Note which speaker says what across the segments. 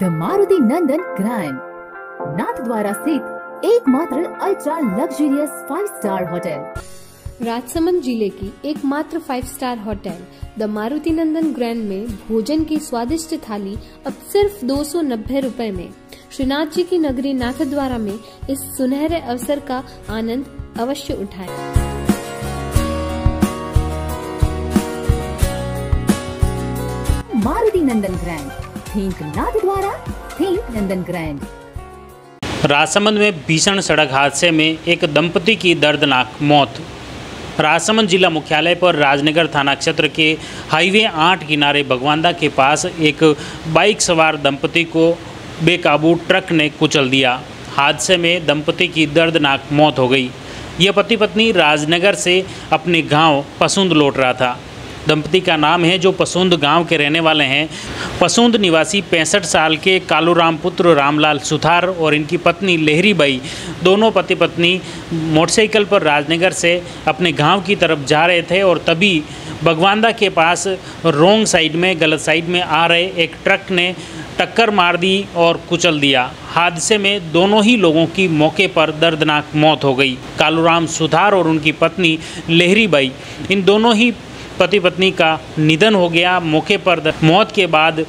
Speaker 1: The Maruti Nandan grand Nathdwara स्थित एकमात्र ultra luxurious five star hotel
Speaker 2: Rajsamand ज़िले की एकमात्र five star hotel the Maruti Nandan grand में भोजन की स्वादिष्ट थाली अब सिर्फ़ दो सौ नब्बे रूपए में। श्रीनाथ जी की नगरी नाथद्वारा में इस सुनहरे अवसर का आनंद अवश्य उठाएँ।
Speaker 1: Maruti Nandan grand think Nathdwara, think नंदन ग्रैंड।
Speaker 3: राजसमंद में भीषण सड़क हादसे में एक दंपति की दर्दनाक मौत। राजसमंद जिला मुख्यालय पर राजनगर थाना क्षेत्र के हाईवे आठ किनारे भगवानदा के पास एक बाइक सवार दंपति को बेकाबू ट्रक ने कुचल दिया। हादसे में दंपति की दर्दनाक मौत हो गई। यह पति पत्नी राजनगर से अपने गाँव पसुंद लौट रहा था। दंपति का नाम है, जो पसुंद गाँव के रहने वाले हैं। पसुंद निवासी पैंसठ साल के कालूराम पुत्र रामलाल सुथार और इनकी पत्नी लहरी बाई, दोनों पति पत्नी मोटरसाइकिल पर राजनगर से अपने गाँव की तरफ़ जा रहे थे और तभी भगवानदा के पास रोंग साइड में, गलत साइड में आ रहे एक ट्रक ने टक्कर मार दी और कुचल दिया। हादसे में दोनों ही लोगों की मौके पर दर्दनाक मौत हो गई। कालूराम सुधार और उनकी पत्नी लहरी बाई, इन दोनों ही पति पत्नी का निधन हो गया। मौके पर मौत के बाद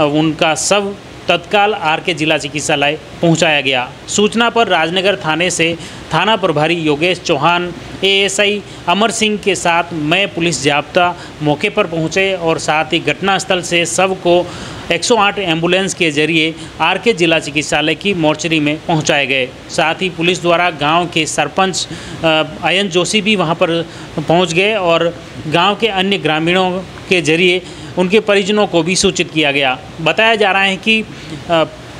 Speaker 3: उनका सब तत्काल आर के जिला चिकित्सालय पहुँचाया गया। सूचना पर राजनगर थाने से थाना प्रभारी योगेश चौहान, एएसआई अमर सिंह के साथ मैं पुलिस जाब्ता मौके पर पहुँचे और साथ ही घटनास्थल से सबको 108 एंबुलेंस के ज़रिए आर के जिला चिकित्सालय की मोर्चरी में पहुँचाए गए। साथ ही पुलिस द्वारा गाँव के सरपंच अयन जोशी भी वहाँ पर पहुँच गए और गाँव के अन्य ग्रामीणों के ज़रिए उनके परिजनों को भी सूचित किया गया। बताया जा रहा है कि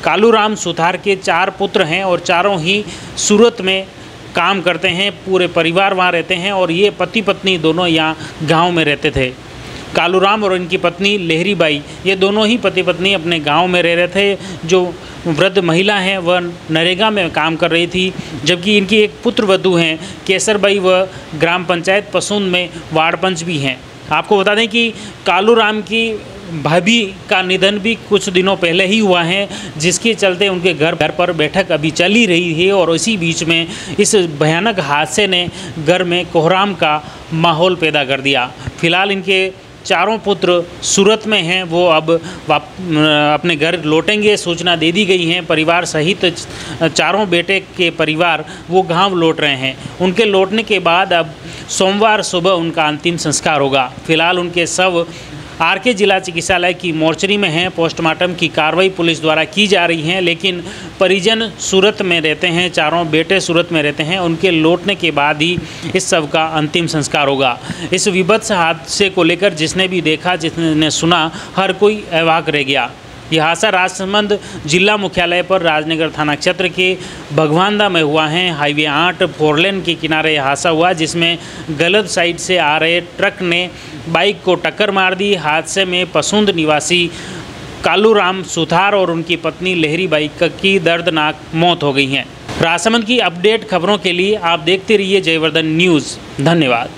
Speaker 3: कालूराम सुथार के चार पुत्र हैं और चारों ही सूरत में काम करते हैं, पूरे परिवार वहाँ रहते हैं और ये पति पत्नी दोनों यहाँ गाँव में रहते थे। कालूराम और इनकी पत्नी लहरी बाई ये दोनों ही पति पत्नी अपने गाँव में रह रहे थे। जो वृद्ध महिला हैं, वह नरेगा में काम कर रही थी, जबकि इनकी एक पुत्र वधु हैं, केसरबाई व ग्राम पंचायत पसुंद में वार्ड पंच भी हैं। आपको बता दें कि कालू राम की भाभी का निधन भी कुछ दिनों पहले ही हुआ है, जिसके चलते उनके घर घर पर बैठक अभी चल ही रही है और इसी बीच में इस भयानक हादसे ने घर में कोहराम का माहौल पैदा कर दिया। फ़िलहाल इनके चारों पुत्र सूरत में हैं, वो अब अपने घर लौटेंगे, सूचना दे दी गई है, परिवार सहित चारों बेटे के परिवार वो गाँव लौट रहे हैं। उनके लौटने के बाद अब सोमवार सुबह उनका अंतिम संस्कार होगा। फ़िलहाल उनके सब आर के जिला चिकित्सालय की मोर्चरी में हैं। पोस्टमार्टम की कार्रवाई पुलिस द्वारा की जा रही है, लेकिन परिजन सूरत में रहते हैं, चारों बेटे सूरत में रहते हैं। उनके लौटने के बाद ही इस सब का अंतिम संस्कार होगा। इस विभत्स हादसे को लेकर जिसने भी देखा, जिसने सुना, हर कोई अवाक रह गया। हादसा राजसमंद जिला मुख्यालय पर राजनगर थाना क्षेत्र के भगवानदा में हुआ है। हाईवे आठ फोरलेन के किनारे यह हादसा हुआ, जिसमें गलत साइड से आ रहे ट्रक ने बाइक को टक्कर मार दी। हादसे में पसुंद निवासी कालूराम सुथार और उनकी पत्नी लहरी बाइक की दर्दनाक मौत हो गई है। राजसमंद की अपडेट खबरों के लिए आप देखते रहिए जयवर्धन न्यूज़। धन्यवाद।